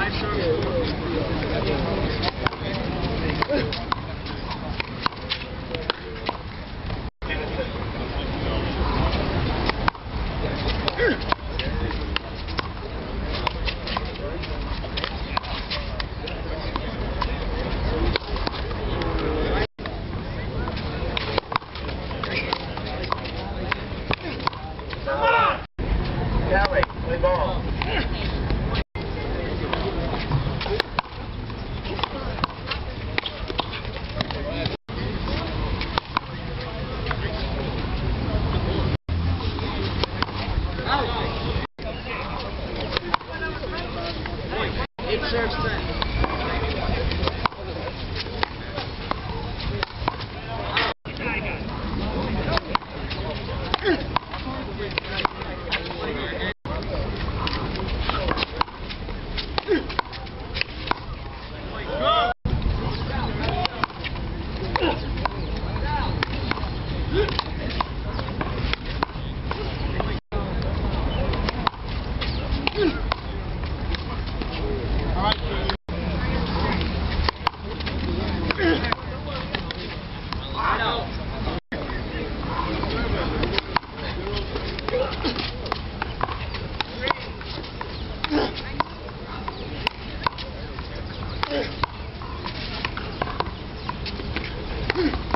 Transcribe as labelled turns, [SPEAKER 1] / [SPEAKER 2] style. [SPEAKER 1] Live service.
[SPEAKER 2] serves time.
[SPEAKER 1] Hmm.